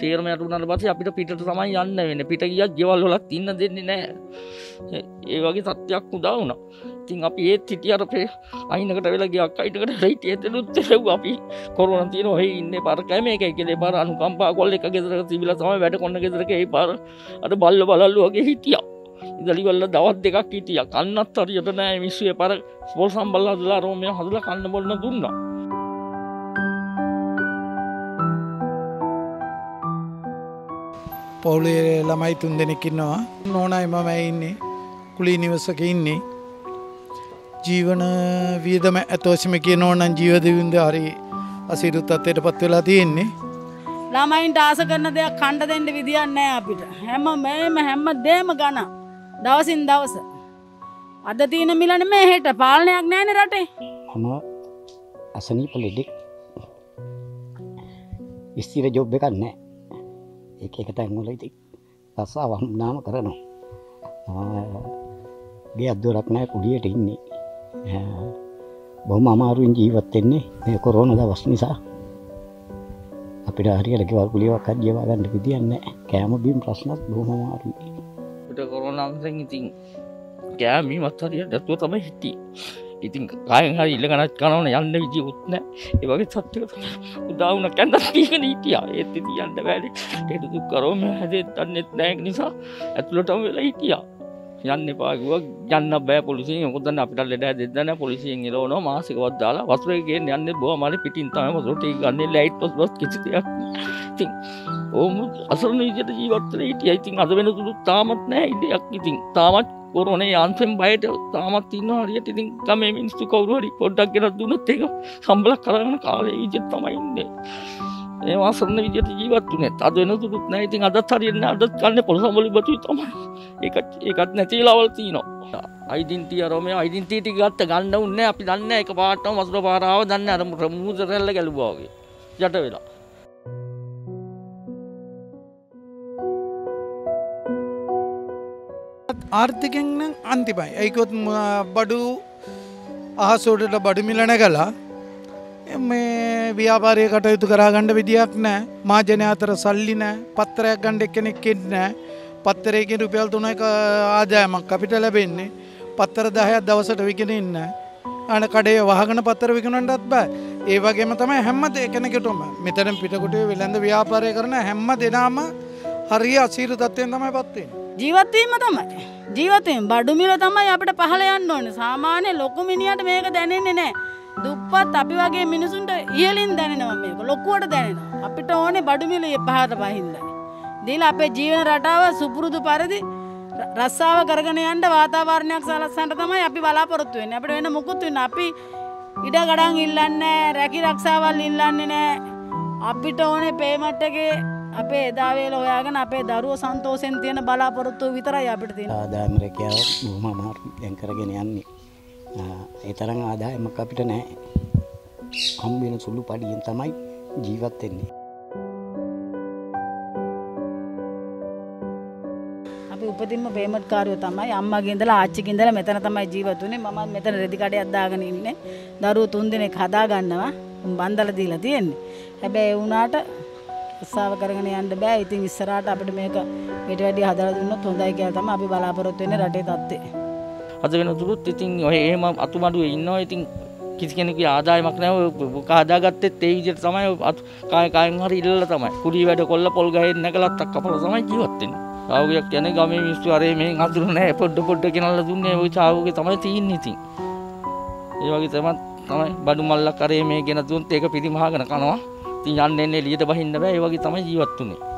සේරම යටුනට පස්සේ අපිට පිටට තමයි යන්න වෙන පිට ගියත් ගෙවල් වලත් ඉන්න දෙන්නේ නෑ ඒ වගේ සත්‍යයක් උදා වුණා. ඉතින් අපි ඒත් හිටියට පේ අයිනකට වෙලා ගියක් අයිනකට රයිට් එතනුත් තෙරෙව් අපි කොරෝනා තියෙන ඔහේ ඉන්නේ පාර කැම එකයි කියලා පාර අනුකම්පා කොල්ල එක ගෙදරක තිබිලා තමයි වැඩ කොන්න ගෙදරක ඒ පාර අර බල්ල බලල්ලු වගේ හිටියා. ඉදලිවල්ල දවත් දෙකක් හිටිය. කන්නත් හරියට නෑ මිස්සුවේ පර ස්පොල් සම්බල්ල හදලා රෝමය හදලා කන්න බොන්න දුන්නා. පවුලේ ළමයි තුන් දෙනෙක් ඉන්නවා. නෝනයි මම ඉන්නේ. කුලී නිවසක ඉන්නේ. ජීවන වියදම ඇතෝසිම කිය නෝනන් ජීවදවින්ද හරි අසිරුත් අත්තයට පත් වෙලා තියෙන්නේ. ළමයින්ට ආස කරන දෙයක් කණ්ඩ දෙන්න විදිියන්න නෑ අපිට. හැම මේම හැම්ම දේම ගණ දවසින් දවස. අද තියන මිලන මේ හෙට පාලනයක් නෑන රටේ. මම අසනීප ලෙඩෙක් ස්තිර ජොබ් එකක් නෑ එක එක තැන්වල ඉති රස්සා වම්නාම කරනවා. ගේ අත්දුවරක් නෑ කුඩියට ඉන්නේ. බොහම අමාරුවෙන් ජීවත්වෙන්නේ මේ කොරෝන දවස් නිසා. අපිට හරියට ගෙවල් කුලියක් අජ්‍යවා ගන්න විදින්න කෑම බීම් ප්‍රශ්නත් බොහම අමාරුයි. ට කොරෝනම්සෙන් ඉතින් කෑමී මත් හරිය දැත්ව තම හිටිය. ඉතින් කායෙන් හරි ඉල්ල ගනත් කනවන යන්න විදි උත්න ඒවගේ සත්්‍යක උදාවුන කැන්ද තිීගෙන හිටිය. ඒත් තියන්න වැඩි ටෙටු කරෝම හැදේ දන්නෙත් නෑක් නිසා ඇතුළටම වෙලා හිටියා. යන්න පාගුව යන්න බෑ පොලිසි යොකොදන්න අපිට ලෙඩ දෙදන පොලිසියෙන් ලෝන මාසිකවත් දාලා. වස්රේගේ යන්න බෝ මට පිටින් තම සොට ගන්න ලයිට් පස් බස් කිසියක් ඉතින් ඕම අසරන විජට ජීවත්තල හිටිය. ඉතින් අද වෙන තුළු තාමත් නෑ. ඉඩයක්. ඉතින් තාමත් කොරනේ යන්සෙන් බයට තාමත් ඉන්න හරියට. ඉතින් ගම මිනිස්තු කවරුහරි පොඩ්ඩක් ගෙන දුන්නත් එක සම්බලක් කරන්න කාලය විජත් තමයින්නේ ඒවා සරන්න විදිට ජීවත් වනේ අද වෙන තුරුත් නෑ. ඉතින් අදත් හරින්න අදත් කන්න පොළසම්බලි බතු තමයි. ඒකත් ඒකත් නැති ලවල් තියනවා. අයිඩින්ටිය රෝම අයිඩින්ටීටි ගත්ත ගන්න උන්න අපි දන්න එක පාටම මසුර පාරාව දන්න අරම ප්‍රමූදරැල්ල ගැලුවාගේ ජට වෙලා. ආර්ථිකෙන් නම් අන්තිමයි. ඇයිකොත් බඩු අහසෝටට බඩු මිලන කලා මේ ව්‍යාපාරය කටයුතු කරාගණ්ඩ විදියක් නෑ. මාජනය අතර සල්ලි නෑ. පත්තරයක් ගණ්ඩ එක්කෙනෙක් කෙන්නෑ පත්තරයකින් රුපියල් තුනක ආදායමක් අපිට ලැබෙන්නේ. පත්තර දහයක් දවසට විකෙන ඉන්න. අන කඩේ වහගන පත්තර විකනටත් බෑ. ඒ වගේම තමයි හැම්ම එකනෙකටම මෙතන පිටකුටේ වෙළඳ ව්‍යාපාරය කරන හැම්ම දෙනාම හරිය අසීරු තත්වයෙන් තමයි පත්වෙන්. ජීවත්වීම තමයි. ජීවතයෙන් බඩුමිල තමයි අපිට පහල යන්න ඕන සාමාන්‍ය ලොකු මිනිියට මේක දැනෙන්නේ නෑ. දුප්පත් අපි වගේ මිනිසුන්ට ඉහලින් දැනෙනවා මේක ලොකුවට දැනෙනවා. අපිට ඕනේ බඩුමිල පහට පහින්දයි. දීල අපේ ජීවන රටාව සුපුරුදු පරිදි රස්සාාව කරගෙන යන්ට වාතාවරණයක් සලස්සන්ට තමයි අපි බලාපොරොත්තුවෙන් අපට වෙන මුකුත්වෙන්න අපි ඉඩ ගඩන් ඉල්ලන්න රැකි රක්ෂාවල් ඉල්ලන්නේ නෑ අපිට ඕනේ පේමට්ටගේ අපේ එදාවේල ඔයාගෙන අපේ දරුව සන්තෝසෙන් තියෙන බලාපොරොත්තු විතරයි අපිට තියෙන ආදාමරකයාව බොහම අමාරු දැන් කරගෙන යන්නේ. ඒ තරම් ආදායමක් අපිට නෑ හම්බෙන සුළු පඩියෙන් තමයි ජීවත්වෙන්නේ උපතින්ම පේමට් කාරයෝ තමයි අම්මගේදලා ආච්චිකින්දල මෙතන තමයි ජීවතුනේ මම මෙතන රෙදිකඩ අද්දාගෙන ඉන්න. දරුව තුන් දෙනෙක් හදාගන්නවා. බන්දල දීලා තියෙන්නේ. හැබැයි වුණාට උත්සාව කරගෙන යන්න බෑ ඉතින් ඉස්සරහට අපිට මේක ඊට වැඩි හදලා දුන්නොත් හොඳයි කියලා තමයි අපි බලාපොරොත්තු වෙන්නේ රටේ තත්ත්වය. අද වෙනතුරුත් ඉතින් ඔය එහෙම අතුමඩුවේ ඉන්නවා ඉතින් කිසි කෙනෙකුගේ ආදායමක් නැහැ ඔය හදාගත්තෙත් ඒ විදිහට තමයි කාය කායෙන් හරි ඉල්ලලා තමයි. කුඩි වැඩ කොල්ල පොල් ගහෙන් නැගලත් අක්කපල තමයි ජීවත් වෙන්නේ. සාවුයක් යන ගමේ මිනිස්සු අරේ මේ අඳුර නැහැ පොඩ්ඩ පොඩ්ඩ ගෙනල්ලා දුන්නේ ওই සාවුගේ තමයි තියෙන්නේ ඉතින්. ඒ වගේ තමයි තමයි බඩු මල්ලක් අරේ මේ ගෙන දුන්නත් ඒක පිරිමහගෙන කනවා. ඉතින් යන්න එන්නේ එළියට බහින්න බෑ ඒ වගේ තමයි ජීවත් වුනේ.